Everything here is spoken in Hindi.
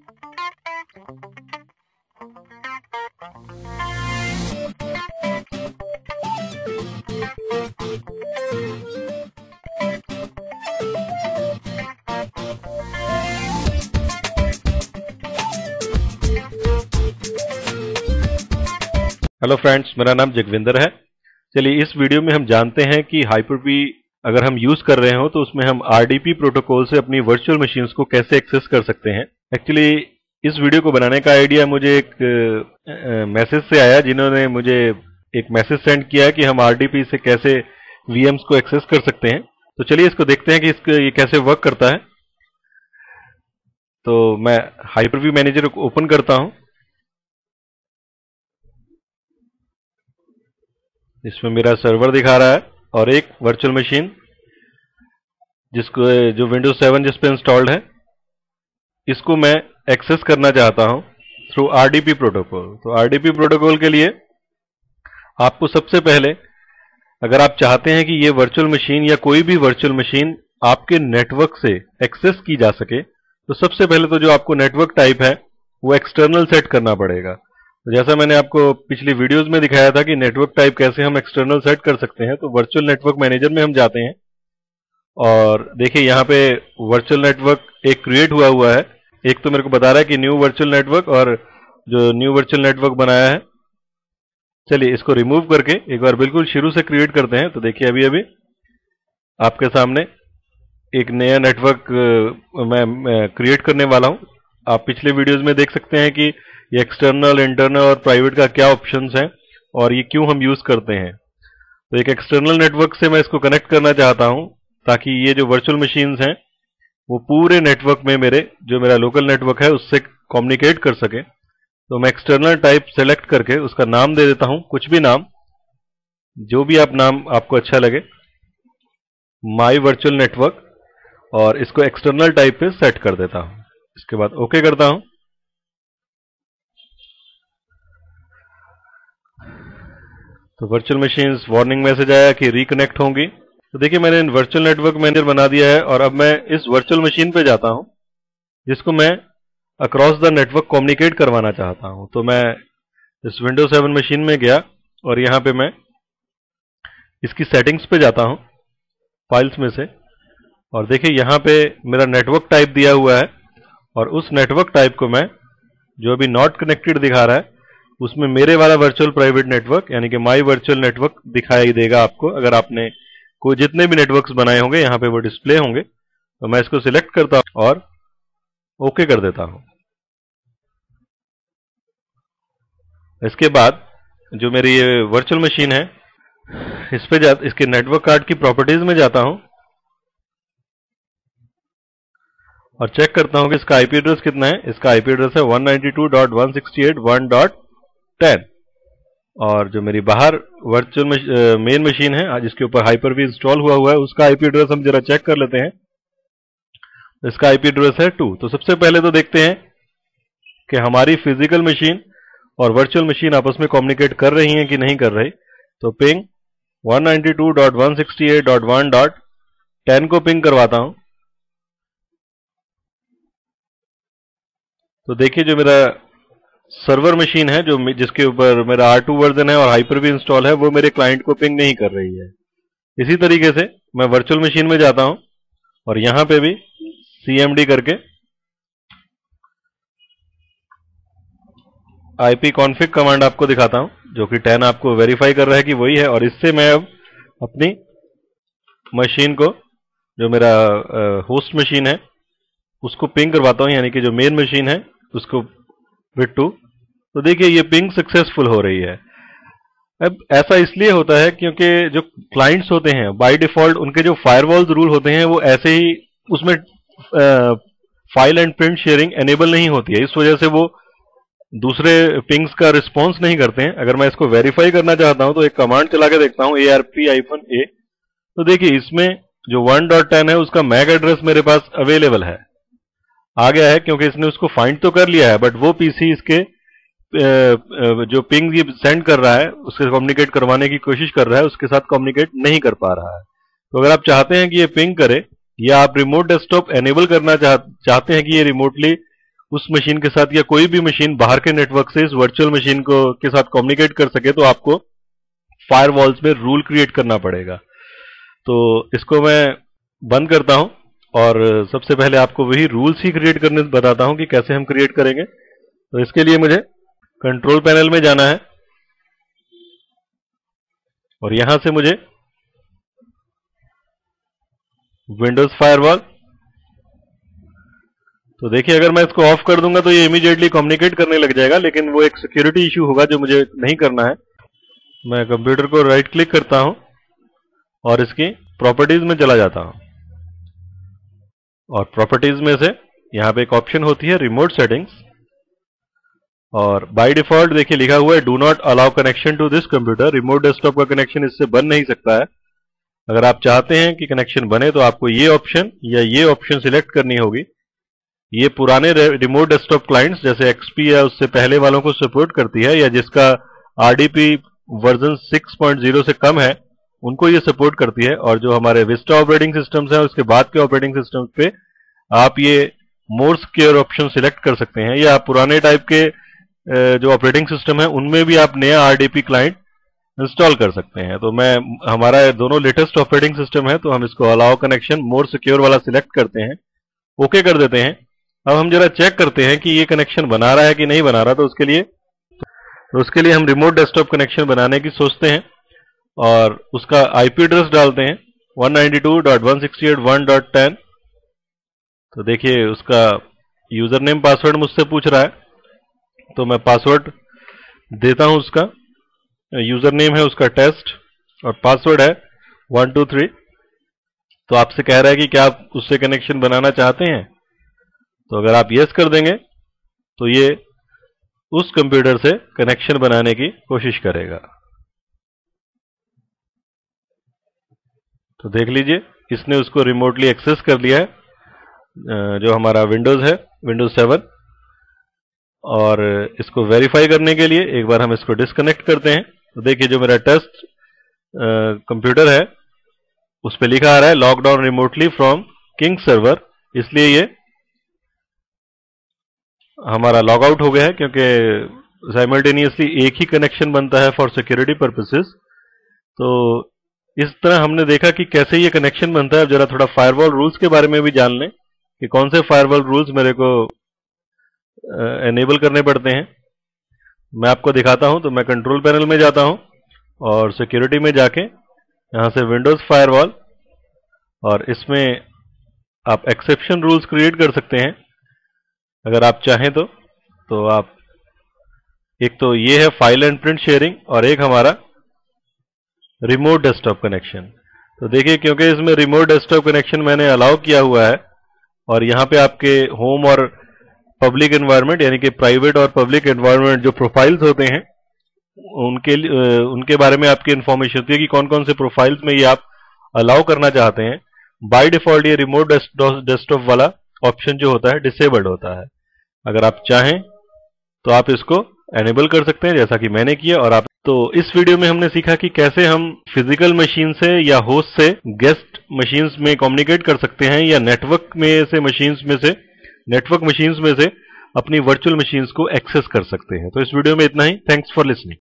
हेलो फ्रेंड्स मेरा नाम जगविंदर है। चलिए इस वीडियो में हम जानते हैं कि हाइपर अगर हम यूज़ कर रहे हो तो उसमें हम आरडीपी प्रोटोकॉल से अपनी वर्चुअल मशीन्स को कैसे एक्सेस कर सकते हैं। एक्चुअली इस वीडियो को बनाने का आइडिया मुझे एक मैसेज से आया, जिन्होंने मुझे एक मैसेज सेंड किया कि हम आरडीपी से कैसे वीएम्स को एक्सेस कर सकते हैं। तो चलिए इसको देखते हैं कि इसको, ये कैसे वर्क करता है। तो मैं हाइपर मैनेजर को ओपन करता हूँ। इसमें मेरा सर्वर दिखा रहा है। और एक वर्चुअल मशीन जिसको, जो विंडोज़ 7 जिस पे इंस्टॉल्ड है, इसको मैं एक्सेस करना चाहता हूँ थ्रू आरडीपी प्रोटोकॉल तो आरडीपी प्रोटोकॉल के लिए आपको सबसे पहले, अगर आप चाहते हैं कि ये वर्चुअल मशीन या कोई भी वर्चुअल मशीन आपके नेटवर्क से एक्सेस की जा सके तो सबसे पहले तो जो आपको नेटवर्क टाइप है, वो एक्सटर्नल सेट करना पड़ेगा। तो जैसा मैंने आपको पिछली वीडियोस में दिखाया था कि नेटवर्क टाइप कैसे हम एक्सटर्नल सेट कर सकते हैं तो वर्चुअल नेटवर्क मैनेजर में हम जाते हैं। और देखिए यहाँ पे वर्चुअल नेटवर्क एक क्रिएट हुआ हुआ है। एक तो मेरे को बता रहा है कि न्यू वर्चुअल नेटवर्क और जो न्यू वर्चुअल नेटवर्क बनाया है चलिए इसको रिमूव करके एक बार बिल्कुल शुरू से क्रिएट करते हैं। तो देखिए अभी अभी आपके सामने एक नया नेटवर्क मैं, क्रिएट करने वाला हूँ। आप पिछले वीडियोस में देख सकते हैं कि ये एक्सटर्नल इंटरनल और प्राइवेट का क्या ऑप्शंस है और ये क्यों हम यूज़ करते हैं? तो एक एक्सटर्नल नेटवर्क से मैं इसको कनेक्ट करना चाहता हूँ ताकि ये जो वर्चुअल मशीन्स हैं, वो पूरे नेटवर्क में मेरे, जो मेरा लोकल नेटवर्क है, उससे कम्युनिकेट कर सके। तो मैं एक्सटर्नल टाइप सेलेक्ट करके उसका नाम दे देता हूँ, कुछ भी नाम, जो भी आप नाम आपको अच्छा लगे। माई वर्चुअल नेटवर्क और इसको एक्सटर्नल टाइप पे सेट कर देता हूँ। इसके बाद ओके करता हूँ। तो वर्चुअल मशीन वार्निंग मैसेज आया कि रिकनेक्ट होंगी। तो देखिए, मैंने वर्चुअल नेटवर्क मैनेजर बना दिया है और अब मैं इस वर्चुअल मशीन पे जाता हूँ, जिसको मैं अक्रॉस द नेटवर्क कम्युनिकेट करवाना चाहता हूँ। तो मैं इस विंडो सेवन मशीन में गया और यहाँ पे मैं इसकी सेटिंग्स पे जाता हूँ फाइल्स में से। और देखिए, यहाँ पे मेरा नेटवर्क टाइप दिया हुआ है और उस नेटवर्क टाइप को मैं जो अभी नॉट कनेक्टेड दिखा रहा है उसमें मेरे वाला वर्चुअल प्राइवेट नेटवर्क यानी कि माई वर्चुअल नेटवर्क दिखाई देगा आपको अगर आपने कोई जितने भी नेटवर्क्स बनाए होंगे, यहाँ पे वो डिस्प्ले होंगे तो मैं इसको सिलेक्ट करता हूँ और ओके कर देता हूँ इसके बाद जो मेरी ये वर्चुअल मशीन है, इस पे जा, इसके नेटवर्क कार्ड की प्रॉपर्टीज़ में जाता हूँ और चेक करता हूँ कि इसका आईपी एड्रेस कितना है इसका आईपी एड्रेस है 192.168.1. टेन और जो मेरी बाहर वर्चुअल मेन मशीन है जिसके ऊपर हाइपर भी इंस्टॉल हुआ हुआ है, उसका आईपी एड्रेस हम जरा चेक कर लेते हैं। इसका आईपी एड्रेस है टू तो सबसे पहले तो देखते हैं कि हमारी फ़िज़िकल मशीन और वर्चुअल मशीन आपस में कम्युनिकेट कर रही हैं कि नहीं कर रही। तो पिंग 192.168.1.10 को पिंग करवाता हूँ। तो देखिए जो मेरा सर्वर मशीन है जो जिसके ऊपर मेरा आर टू वर्जन है और हाइपर भी इंस्टॉल है, वो मेरे क्लाइंट को पिंग नहीं कर रही है। इसी तरीके से मैं वर्चुअल मशीन में जाता हूँ और यहाँ पे भी सीएमडी करके आईपी कॉन्फ़िग कमांड आपको दिखाता हूँ, जो कि 10 आपको वेरीफाई कर रहा है कि वही है। और इससे मैं अब अपनी मशीन को, जो मेरा होस्ट मशीन है, उसको पिंग करवाता हूँ, यानी कि जो मेन मशीन है, उसको विथ टू। तो देखिए, ये पिंग सक्सेसफुल हो रही है। अब ऐसा इसलिए होता है क्योंकि जो क्लाइंट्स होते हैं बाय डिफ़ॉल्ट उनके जो फायरवॉल्स रूल होते हैं, वो ऐसे ही उसमें file and print sharing enable नहीं होती है। इस वजह से वो दूसरे पिंग्स का रिस्पॉन्स नहीं करते हैं। अगर मैं इसको वेरीफाई करना चाहता हूँ तो एक कमांड चला के देखता हूँ ए आर पी आईफन ए तो देखिए, इसमें जो वन डॉट टेन है, उसका मैक एड्रेस मेरे पास अवेलेबल है। आ गया है क्योंकि इसने उसको फाइंड तो कर लिया है बट वो पीसी इसके जो पिंग ये सेंड कर रहा है उसके कम्युनिकेट करवाने की कोशिश कर रहा है उसके साथ कम्युनिकेट नहीं कर पा रहा है। तो अगर आप चाहते हैं कि ये पिंग करे या आप रिमोट डेस्कटॉप एनेबल करना चाह, चाहते हैं कि ये रिमोटली उस मशीन के साथ या कोई भी मशीन बाहर के नेटवर्क से इस वर्चुअल मशीन को के साथ कम्युनिकेट कर सके तो आपको फायरवॉल्स में रूल क्रिएट करना पड़ेगा। तो इसको मैं बंद करता हूँ। और सबसे पहले आपको वही रूल्स ही क्रिएट करने बताता हूँ कि कैसे हम क्रिएट करेंगे। तो इसके लिए मुझे कंट्रोल पैनल में जाना है। और यहाँ से मुझे विंडोज़ फायरवॉल तो देखिए, अगर मैं इसको ऑफ़ कर दूँगा तो ये इमीडिएटली कम्युनिकेट करने लग जाएगा, लेकिन वो एक सिक्योरिटी इशू होगा जो मुझे नहीं करना है। मैं कंप्यूटर को राइट क्लिक करता हूँ और इसकी प्रॉपर्टीज़ में चला जाता हूँ। और प्रॉपर्टीज़ में से यहाँ पे एक ऑप्शन होती है रिमोट सेटिंग्स और बाय डिफ़ॉल्ट देखिए लिखा हुआ है do not allow connection to this computer remote desktop का कनेक्शन इससे बन नहीं सकता है। अगर आप चाहते हैं कि कनेक्शन बने तो आपको ये ऑप्शन या ये ऑप्शन सिलेक्ट करनी होगी। ये पुराने रिमोट डेस्कटॉप क्लाइंट्स जैसे एक्सपी या उससे पहले वालों को सपोर्ट करती है या जिसका आरडीपी वर्जन 6.0 से कम है उनको ये सपोर्ट करती है और जो हमारे विस्टा ऑपरेटिंग सिस्टम्स हैं, उसके बाद के ऑपरेटिंग सिस्टम्स पे आप ये मोर स्केयर ऑप्शन सिलेक्ट कर सकते हैं। या पुराने टाइप के जो ऑपरेटिंग सिस्टम है, उनमें भी आप नया आरडीपी क्लाइंट इंस्टॉल कर सकते हैं। तो मैं, हमारा दोनों लेटेस्ट ऑपरेटिंग सिस्टम है तो हम इसको अलाउ कनेक्शन मोर सिक्योर वाला सिलेक्ट करते हैं। ओके कर देते हैं। अब हम जरा चेक करते हैं कि ये कनेक्शन बना रहा है कि नहीं बना रहा तो उसके लिए तो उसके लिए हम रिमोट डेस्कटॉप कनेक्शन बनाने की सोचते हैं। और उसका आईपी एड्रेस डालते हैं 192.168.1.10 तो देखिए, उसका यूज़र नेम पासवर्ड मुझसे पूछ रहा है तो मैं पासवर्ड देता हूँ उसका। यूज़र नेम है उसका टेस्ट और पासवर्ड है वन टू थ्री तो आपसे कह रहा है कि क्या आप उससे कनेक्शन बनाना चाहते हैं? तो अगर आप यस कर देंगे तो ये उस कंप्यूटर से कनेक्शन बनाने की कोशिश करेगा। तो देख लीजिए, इसने उसको रिमोटली एक्सेस कर लिया है जो हमारा विंडोज़ है विंडोज़ सेवन और इसको वेरीफाई करने के लिए एक बार हम इसको डिस्कनेक्ट करते हैं। तो देखिए जो मेरा टेस्ट कंप्यूटर है, उस पर लिखा आ रहा है lockdown remotely from king server इसलिए ये हमारा लॉग आउट हो गया है, क्योंकि साइमल्टेनियसली एक ही कनेक्शन बनता है फॉर सिक्योरिटी पर्पसेस तो इस तरह हमने देखा कि कैसे ये कनेक्शन बनता है। अब जरा थोड़ा फायरवॉल रूल्स के बारे में भी जान लें कि कौन से फायरवॉल रूल्स मेरे को एनेबल करने पड़ते हैं। मैं आपको दिखाता हूँ तो मैं कंट्रोल पैनल में जाता हूँ और सिक्योरिटी में जाके यहाँ से विंडोज़ फायरवॉल और इसमें आप एक्सेप्शन रूल्स क्रिएट कर सकते हैं। अगर आप चाहें तो तो आप, एक तो ये है फ़ाइल एंड प्रिंट शेयरिंग और एक हमारा रिमोट डेस्कटॉप कनेक्शन तो देखिए, क्योंकि इसमें रिमोट डेस्कटॉप कनेक्शन मैंने अलाउ किया हुआ है, और यहाँ पे आपके होम और पब्लिक एनवायरनमेंट यानी कि प्राइवेट और पब्लिक एनवायरनमेंट जो प्रोफाइल्स होते हैं, उनके उनके बारे में आपकी इंफॉर्मेशन होती है कि कौन कौन से प्रोफाइल्स में ये आप अलाउ करना चाहते हैं। बाय डिफ़ॉल्ट ये रिमोट डेस्कटॉप वाला ऑप्शन जो होता है डिसेबल्ड होता है। अगर आप चाहें तो आप इसको एनेबल कर सकते हैं, जैसा कि मैंने किया और आप तो इस वीडियो में हमने सीखा कि कैसे हम फ़िज़िकल मशीन से या होस्ट से गेस्ट मशीन्स में कम्युनिकेट कर सकते हैं या नेटवर्क में से मशीन्स में से नेटवर्क मशीन्स में से अपनी वर्चुअल मशीन्स को एक्सेस कर सकते हैं। तो इस वीडियो में इतना ही। Thanks for listening